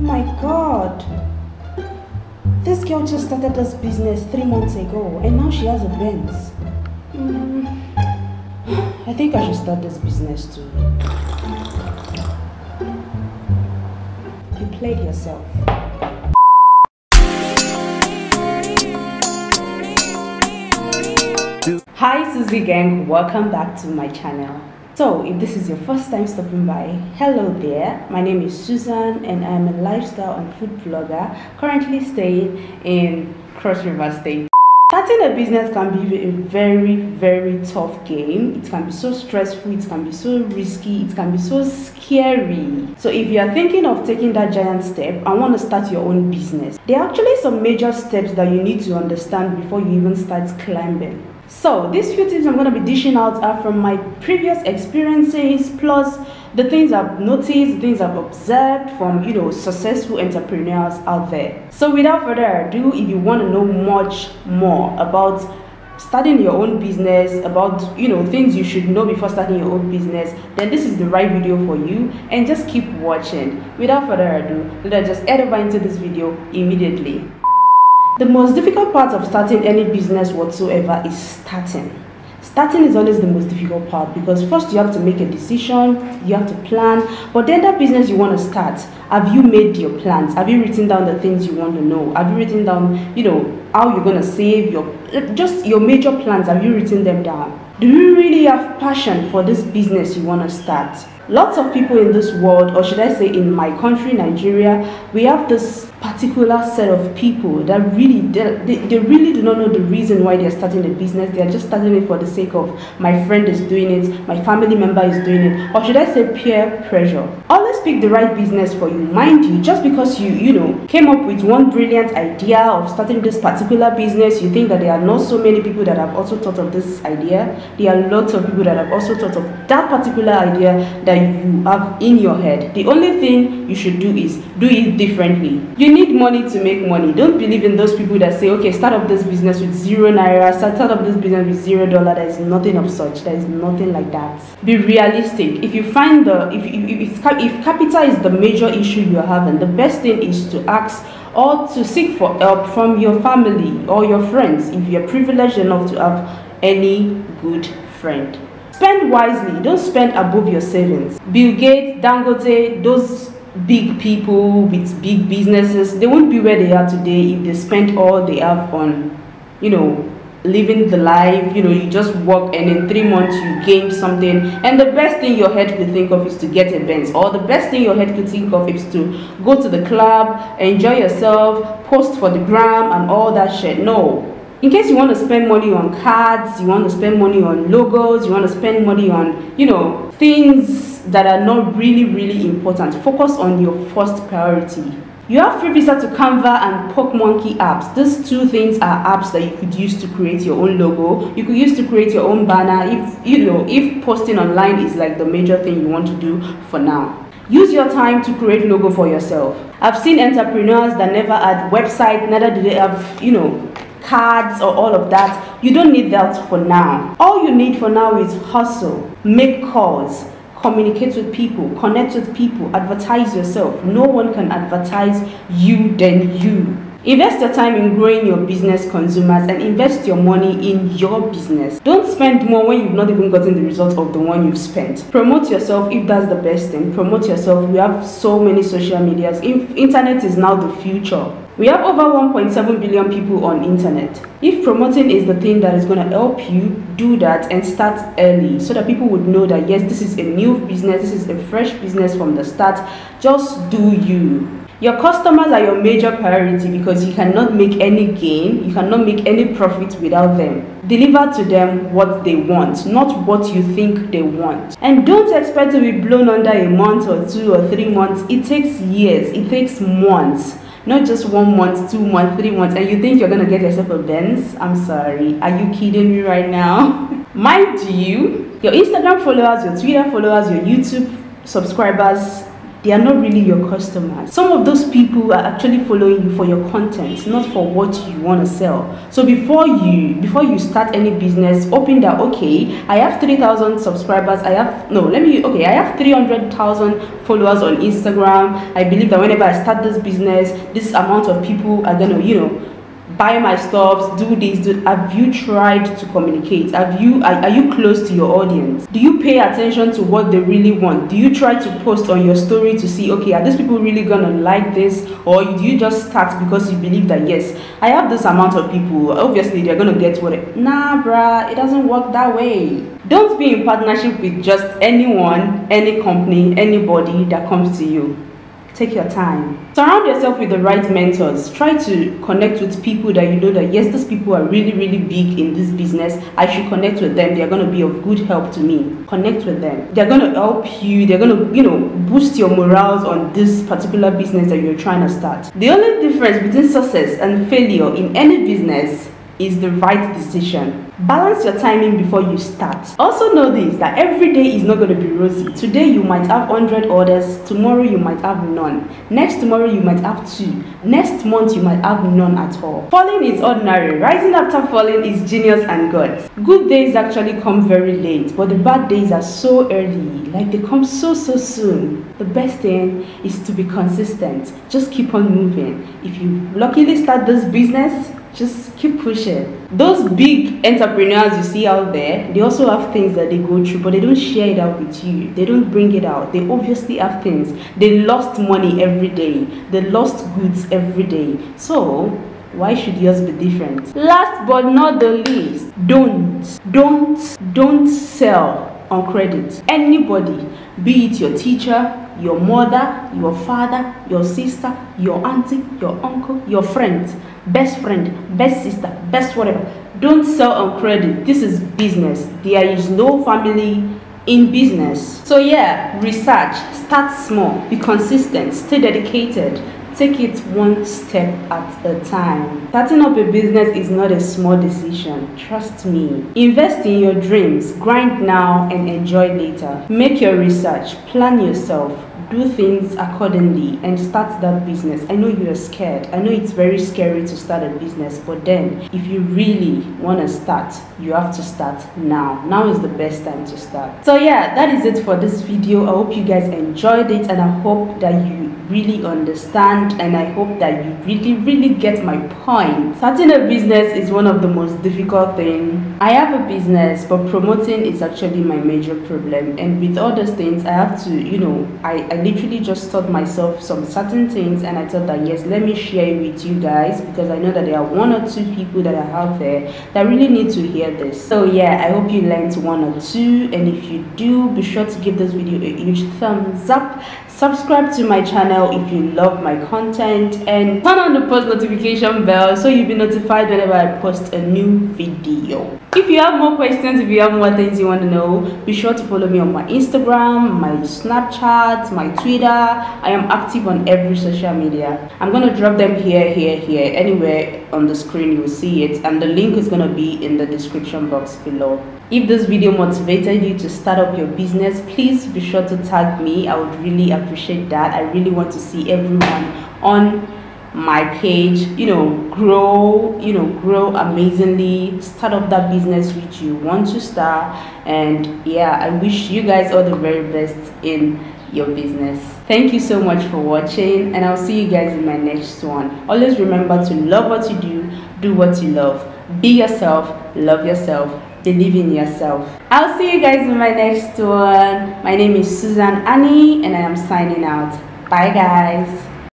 My god. This girl just started this business three months ago and now she has a Benz. Mm. I think I should start this business too. You played yourself. Hi Susie gang, welcome back to my channel. So if this is your first time stopping by, hello there. My name is Susan and I'm a lifestyle and food blogger currently staying in Cross River State. Starting a business can be a very, very tough game. It can be so stressful, it can be so risky, it can be so scary. So, if you are thinking of taking that giant step and want to start your own business, there are actually some major steps that you need to understand before you even start climbing. So these few tips I'm going to be dishing out are from my previous experiences plus the things I've noticed, things I've observed from you know successful entrepreneurs out there. So without further ado, if you want to know much more about starting your own business about you know things you should know before starting your own business then this is the right video for you and just keep watching without further ado let's just head over into this video immediately the most difficult part of starting any business whatsoever is starting. Starting is always the most difficult part because first you have to make a decision, you have to plan, but then that business you want to start, have you made your plans? Have you written down the things you want to know? Have you written down, you know, how you're going to save your just your major plans, have you written them down? Do you really have passion for this business you want to start? Lots of people in this world, or should I say in my country, Nigeria, we have this particular set of people that really they, they, really do not know the reason why they're starting a business they are just starting it for the sake of my friend is doing it my family member is doing it or should i say peer pressure always pick the right business for you mind you just because you you know came up with one brilliant idea of starting this particular business you think that there are not so many people that have also thought of this idea there are lots of people that have also thought of that particular idea that you have in your head the only thing you should do is do it differently you need money to make money. Don't believe in those people that say, okay, start up this business with zero naira, start up this business with zero dollar. There is nothing of such. There is nothing like that. Be realistic. If you find the, if, if, if, if capital is the major issue you're having, the best thing is to ask or to seek for help from your family or your friends if you're privileged enough to have any good friend. Spend wisely, don't spend above your savings. Bill Gates, Dangote, those big people with big businesses they won't be where they are today if they spent all they have on you know living the life you know you just work and in three months you gain something. And the best thing your head could think of is to get events or the best thing your head could think of is to go to the club enjoy yourself post for the gram and all that shit. No. In case you want to spend money on cards you want to spend money on logos you want to spend money on you know things that are not really really important. Focus on your first priority you have free visa to canva and monkey apps these two things are apps that you could use to create your own logo you could use to create your own banner if you know if posting online is like the major thing you want to do for now Use your time to create logo for yourself. I've seen entrepreneurs that never had website, neither do they have, you know, cards or all of that. You don't need that for now. All you need for now is hustle, make calls, communicate with people, connect with people, advertise yourself. No one can advertise you than you. Invest your time in growing your business consumers and invest your money in your business. Don't spend more when you've not even gotten the result of the one you've spent. Promote yourself if that's the best thing. Promote yourself. We have so many social medias. Internet is now the future. We have over 1.7 billion people on internet. If promoting is the thing that is going to help you, do that and start early so that people would know that yes, this is a new business, this is a fresh business from the start. Just do you. Your customers are your major priority because you cannot make any gain, you cannot make any profit without them. Deliver to them what they want, not what you think they want. And don't expect to be blown under a month or two or three months. It takes years, it takes months not just one month, two months, three months, and you think you're gonna get yourself a Benz. I'm sorry. Are you kidding me right now? Mind you, your Instagram followers, your Twitter followers, your YouTube subscribers, they are not really your customers. Some of those people are actually following you for your content, not for what you want to sell. So before you before you start any business, open that okay, I have 3,000 subscribers. I have no, let me okay, I have 300,000 followers on Instagram. I believe that whenever I start this business, this amount of people are gonna, you know, buy my stuff do this do have you tried to communicate? Have you are, are you close to your audience? Do you pay attention to what they really want? Do you try to post on your story to see okay are these people really gonna like this? Or do you just start because you believe that yes i have this amount of people obviously they're gonna get what it nah bruh it doesn't work that way. Don't be in partnership with just anyone any company anybody that comes to you Take your time. Surround yourself with the right mentors. Try to connect with people that you know that yes, these people are really, really big in this business. I should connect with them. They're going to be of good help to me. Connect with them. They're going to help you. They're going to, you know, boost your morals on this particular business that you're trying to start. The only difference between success and failure in any business is the right decision. Balance your timing before you start. Also know this that every day is not going to be rosy. Today you might have 100 orders, tomorrow you might have none. Next tomorrow you might have two. Next month you might have none at all. Falling is ordinary. Rising after falling is genius and guts. Good days actually come very late, but the bad days are so early. Like they come so so soon. The best thing is to be consistent. Just keep on moving. If you luckily start this business, just keep pushing. Those big entrepreneurs you see out there, they also have things that they go through, but they don't share it out with you. They don't bring it out. They obviously have things. They lost money every day. They lost goods every day. So why should yours be different? Last but not the least, don't, don't, don't sell on credit. Anybody, be it your teacher, your mother, your father, your sister, your auntie, your uncle, your friend, best friend, best sister, best whatever. Don't sell on credit. This is business. There is no family in business. So yeah, research, start small, be consistent, stay dedicated, take it one step at a time. Starting up a business is not a small decision, trust me. Invest in your dreams, grind now and enjoy later. Make your research, plan yourself, do things accordingly and start that business. I know you're scared. I know it's very scary to start a business, but then if you really want to start, you have to start now. Now is the best time to start. So yeah, that is it for this video. I hope you guys enjoyed it and I hope that you really understand and I hope that you really really get my point. Starting a business is one of the most difficult things. I have a business but promoting is actually my major problem and with all those things I have to you know I, I literally just taught myself some certain things and I thought that yes let me share it with you guys because I know that there are one or two people that are out there that really need to hear this. So yeah I hope you learned one or two and if you do be sure to give this video a huge thumbs up subscribe to my channel if you love my content. And turn on the post notification bell so you'll be notified whenever i post a new video if you have more questions if you have more things you want to know be sure to follow me on my instagram my snapchat my twitter. I am active on every social media. I'm gonna drop them here here here. Anywhere on the screen you'll see it. And the link is gonna be in the description box below. If this video motivated you to start up your business please be sure to tag me. I would really appreciate that. I really want to see everyone on my page you know grow you know grow amazingly start up that business which you want to start and yeah i wish you guys all the very best in your business. Thank you so much for watching and i'll see you guys in my next one. Always remember to love what you do do what you love. Be yourself love yourself believe in yourself. I'll see you guys in my next one. My name is susan Ani and i am signing out. Bye guys